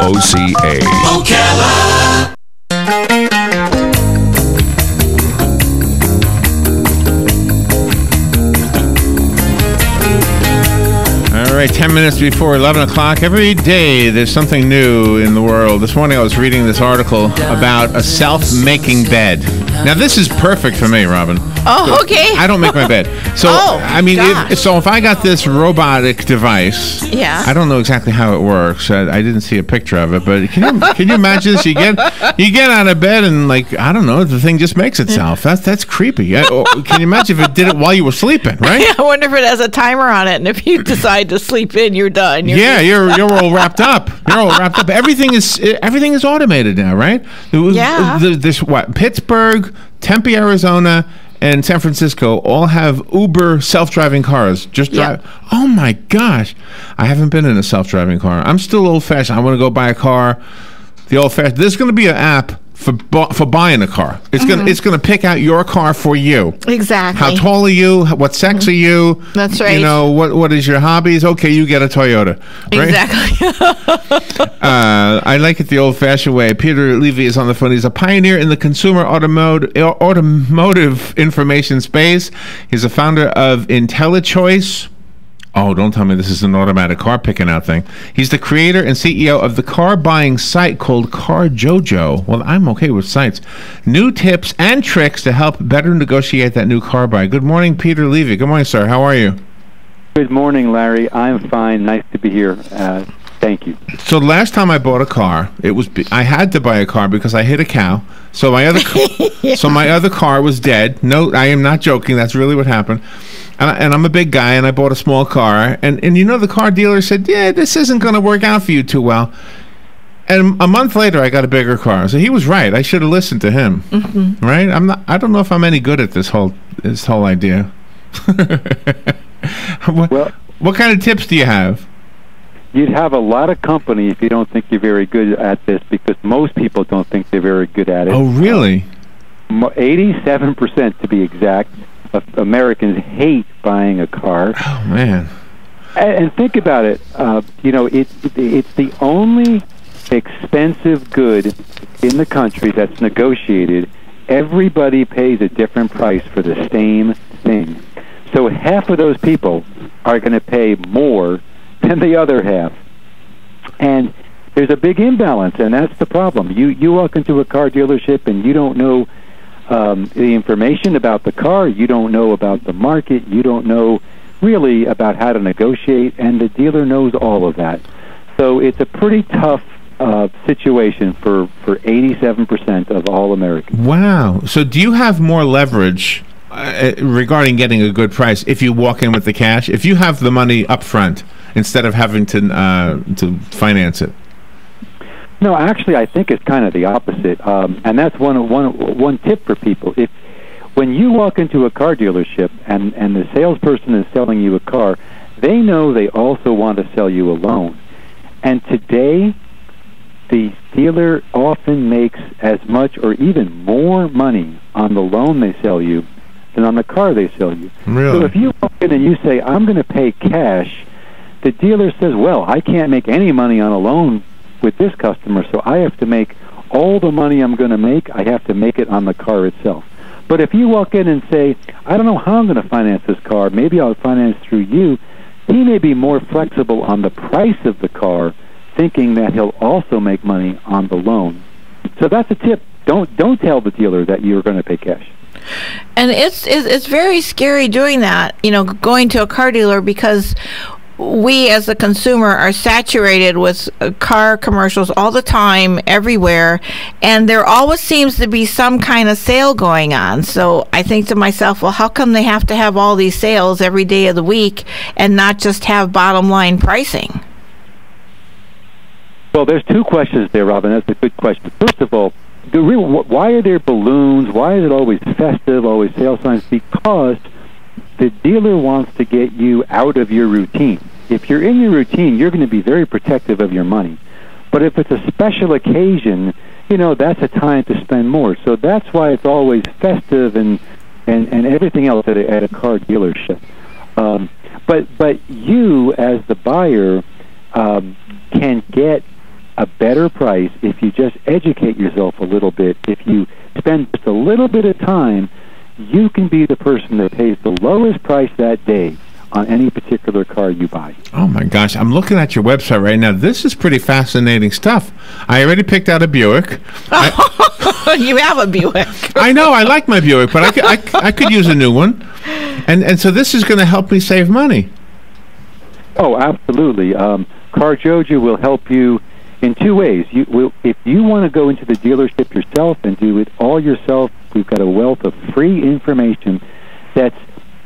OCA. Ocala. Right, 10 minutes before 11 o'clock. Every day there's something new in the world. This morning I was reading this article about a self making bed. Now, this is perfect for me, Robin. Oh, okay. I don't make my bed. So, Oh, I mean, if, so if I got this robotic device, Yeah. I don't know exactly how it works. I, I didn't see a picture of it, but can you, can you imagine this? You get you get out of bed and like I don't know, the thing just makes itself. That's that's creepy. I- oh, can you imagine if it did it while you were sleeping, right? Yeah, I wonder if it has a timer on it, and if you decide to sleep in, you're done. You're Yeah, you're you're all wrapped up. You're all wrapped up. Everything is everything is automated now, right? Yeah. This what Pittsburgh, Tempe, Arizona, and San Francisco all have Uber self-driving cars. Just drive. Oh my gosh, I haven't been in a self-driving car. I'm still old-fashioned. I want to go buy a car. The old-fashioned. There's going to be an app for bu- for buying a car. It's gonna it's gonna pick out your car for you. exactly. How tall are you? What sex are you? That's right. You know what? What is your hobbies? Okay, you get a Toyota. Right? Exactly. Uh, I like it the old-fashioned way. Peter Levy is on the phone. He's a pioneer in the consumer automotive automotive information space. He's a founder of IntelliChoice. Oh, don't tell me this is an automatic car picking out thing. He's the creator and CEO of the car buying site called Car Jojo. Well, I'm okay with sites. New tips and tricks to help better negotiate that new car buy. Good morning, Peter Levy. Good morning, sir. How are you? Good morning, Larry. I'm fine. Nice to be here. Uh, thank you. So last time I bought a car, it was I had to buy a car because I hit a cow. So my other so my other car was dead. No, I am not joking. That's really what happened. And, I, and I'm a big guy, and I bought a small car. And and you know the car dealer said, "Yeah, this isn't going to work out for you too well." And a month later, I got a bigger car. So he was right. I should have listened to him. Mm-hmm. Right? I'm not. I don't know if I'm any good at this whole this whole idea. what, Well- what kind of tips do you have? You'd have a lot of company if you don't think you're very good at this because most people don't think they're very good at it. Oh, really? 87% to be exact of Americans hate buying a car. Oh man. And, and think about it. Uh, you know, it, it's the only expensive good in the country that's negotiated. Everybody pays a different price for the same thing. So half of those people are going to pay more than the other half. And there's a big imbalance, and that's the problem. You you walk into a car dealership and you don't know um, the information about the car. You don't know about the market. You don't know really about how to negotiate, and the dealer knows all of that. So it's a pretty tough uh, situation for for 87% of all Americans. Wow. So do you have more leverage uh, regarding getting a good price if you walk in with the cash? If you have the money up front instead of having to uh, to finance it? No, actually, I think it's kind of the opposite, um, and that's one one one tip for people. If when you walk into a car dealership and and the salesperson is selling you a car, they know they also want to sell you a loan, and today the dealer often makes as much or even more money on the loan they sell you than on the car they sell you. Really? So if you walk in and you say, "I'm going to pay cash," the dealer says, "Well, I can't make any money on a loan with this customer, so I have to make all the money I'm going to make. I have to make it on the car itself." But if you walk in and say, "I don't know how I'm going to finance this car. Maybe I'll finance through you," he may be more flexible on the price of the car, thinking that he'll also make money on the loan. So that's a tip. Don't don't tell the dealer that you're going to pay cash. and it's, it's it's very scary doing that. You know, going to a car dealer because we as a consumer are saturated with uh, car commercials all the time everywhere and there always seems to be some kind of sale going on so i think to myself well how come they have to have all these sales every day of the week and not just have bottom line pricing Well, there's two questions there, Robin. That's a good question. First of all, the real, why are there balloons? Why is it always festive, always sale signs? Because the dealer wants to get you out of your routine. If you're in your routine, you're going to be very protective of your money. But if it's a special occasion, you know, that's a time to spend more. So that's why it's always festive and, and, and everything else at a, at a car dealership. Um, but but you as the buyer um, can get a better price if you just educate yourself a little bit. If you spend just a little bit of time, you can be the person that pays the lowest price that day on any particular car you buy. Oh my gosh, I'm looking at your website right now. This is pretty fascinating stuff. I already picked out a Buick. I, you have a Buick. I know, I like my Buick, but I could, I, I could use a new one. And and so this is going to help me save money. Oh, absolutely. Um, Car Jojo will help you in two ways. You will, if you want to go into the dealership yourself and do it all yourself, we've got a wealth of free information that's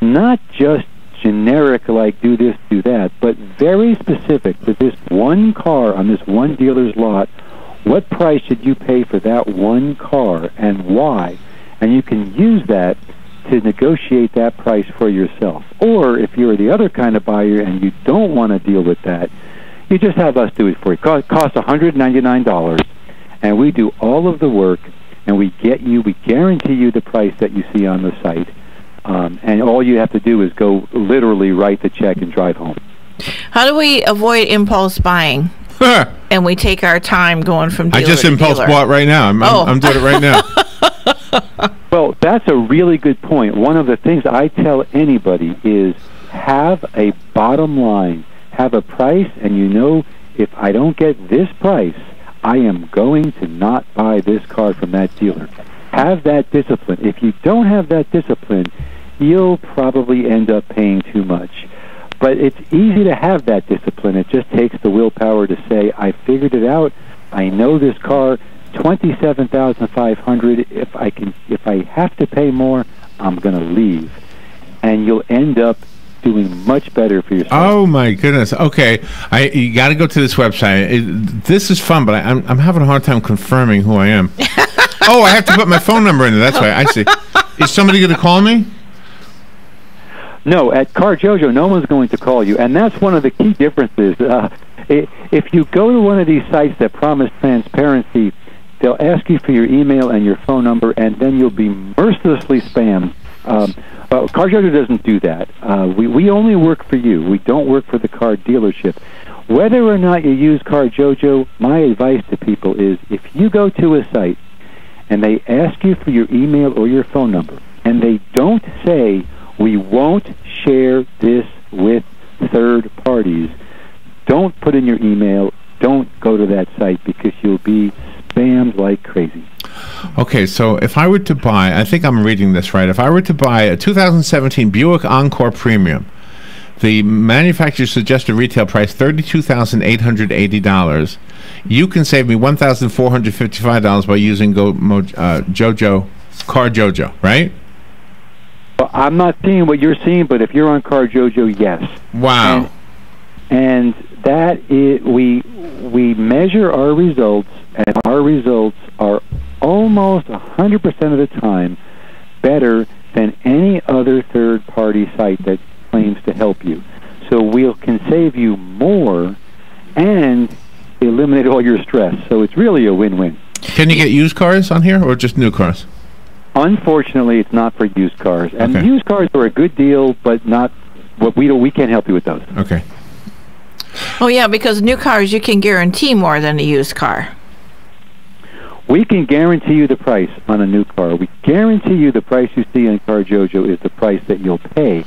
not just generic like do this, do that, but very specific to this one car on this one dealer's lot. What price should you pay for that one car and why? And you can use that to negotiate that price for yourself. Or if you're the other kind of buyer and you don't want to deal with that, you just have us do it for you. It costs $199, and we do all of the work, and we get you, we guarantee you the price that you see on the site um, and all you have to do is go literally write the check and drive home. How do we avoid impulse buying? and we take our time going from dealer I just to impulse dealer. bought right now. I'm, Oh. I'm, I'm doing it right now. Well, that's a really good point. One of the things I tell anybody is have a bottom line, have a price, and you know if I don't get this price, I am going to not buy this car from that dealer. Have that discipline. If you don't have that discipline, you'll probably end up paying too much. But it's easy to have that discipline. It just takes the willpower to say, I figured it out. I know this car, twenty-seven thousand five hundred. If I can, if I have to pay more, I'm going to leave, and you'll end up doing much better for yourself. Oh my goodness. Okay, I you got to go to this website. It, this is fun, but I, I'm I'm having a hard time confirming who I am. oh, I have to put my phone number in. there. That's why I see. Is somebody going to call me? No, at Car Jojo, no one's going to call you, and that's one of the key differences. Uh, if you go to one of these sites that promise transparency, they'll ask you for your email and your phone number, and then you'll be mercilessly spammed. Um, Car Jojo doesn't do that. Uh, we we only work for you. We don't work for the car dealership. Whether or not you use Car Jojo, my advice to people is if you go to a site and they ask you for your email or your phone number, and they don't say, we won't share this with third parties, don't put in your email, don't go to that site because you'll be spammed like crazy. Okay, so if I were to buy, I think I'm reading this right. If I were to buy a 2017 Buick Encore Premium, the manufacturer suggested retail price $32,880. You can save me $1,455 by using Go Mo, uh, Jojo, Car Jojo, right? Well, I'm not seeing what you're seeing, but if you're on Car Jojo, yes. Wow. and that is we we measure our results and our results are almost 100% of the time better than any other third party site that claims to help you so we can save you more and eliminate all your stress so it's really a win-win Can you get used cars on here or just new cars? unfortunately it's not for used cars and Okay. used cars are a good deal but not what we don't we can't help you with those Okay. Oh yeah, because new cars you can guarantee more than a used car. We can guarantee you the price on a new car. We guarantee you the price you see in Car Jojo is the price that you'll pay.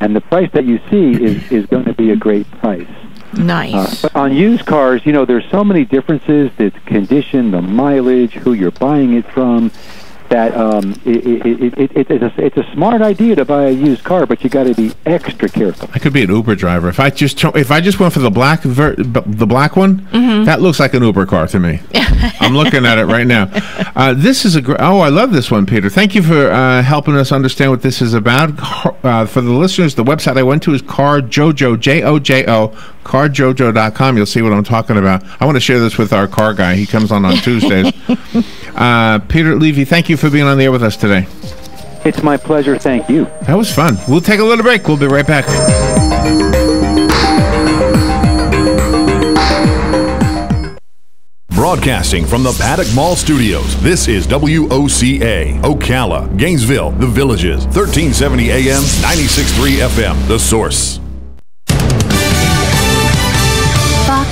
And the price that you see is, is going to be a great price. Uh, Nice. but on used cars, you know, there's so many differences. The condition, the mileage, who you're buying it from. That um, it, it, it, it, it's, a, it's a smart idea to buy a used car, but you got to be extra careful. I could be an Uber driver if I just if I just went for the black ver- the black one. That looks like an Uber car to me. I'm looking at it right now. Uh, this is a gr- oh, I love this one, Peter. Thank you for uh, helping us understand what this is about. Uh, for the listeners, the website I went to is Car Jojo J O J O CarJojo.com. You'll see what I'm talking about. I want to share this with our car guy. He comes on on Tuesdays. uh, Peter Levy, thank you for being on the air with us today. It's my pleasure. Thank you. That was fun. We'll take a little break. We'll be right back. Broadcasting from the Paddock Mall Studios, this is WOCA, Ocala, Gainesville, The Villages, 1370 AM, 96.3 FM, The Source.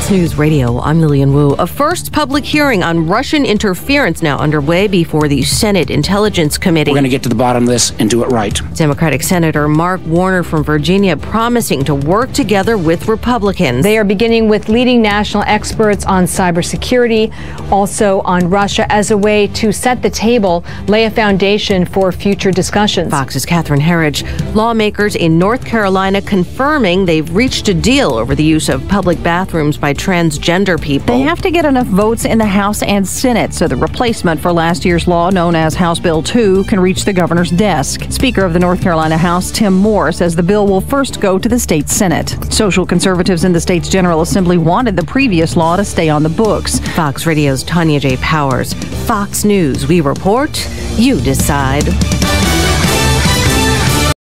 Fox News Radio, I'm Lillian Wu. A first public hearing on Russian interference now underway before the Senate Intelligence Committee. We're going to get to the bottom of this and do it right. Democratic Senator Mark Warner from Virginia promising to work together with Republicans. They are beginning with leading national experts on cybersecurity, also on Russia, as a way to set the table, lay a foundation for future discussions. Fox's Catherine Herridge. Lawmakers in North Carolina confirming they've reached a deal over the use of public bathrooms by transgender people. They have to get enough votes in the House and Senate so the replacement for last year's law, known as House Bill 2, can reach the governor's desk. Speaker of the North Carolina House, Tim Moore, says the bill will first go to the state Senate. Social conservatives in the state's General Assembly wanted the previous law to stay on the books. Fox Radio's Tanya J. Powers. Fox News. We report, you decide.